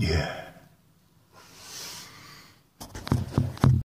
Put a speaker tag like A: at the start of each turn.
A: Yeah.